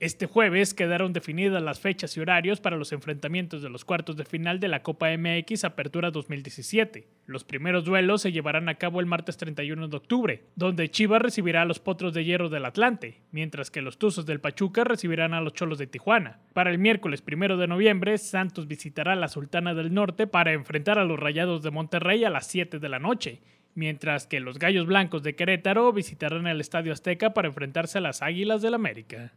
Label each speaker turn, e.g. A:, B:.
A: Este jueves quedaron definidas las fechas y horarios para los enfrentamientos de los cuartos de final de la Copa MX Apertura 2017. Los primeros duelos se llevarán a cabo el martes 31 de octubre, donde Chivas recibirá a los Potros de Hierro del Atlante, mientras que los Tuzos del Pachuca recibirán a los Cholos de Tijuana. Para el miércoles 1 de noviembre, Santos visitará a la Sultana del Norte para enfrentar a los Rayados de Monterrey a las 7 de la noche mientras que los Gallos Blancos de Querétaro visitarán el Estadio Azteca para enfrentarse a las Águilas del América.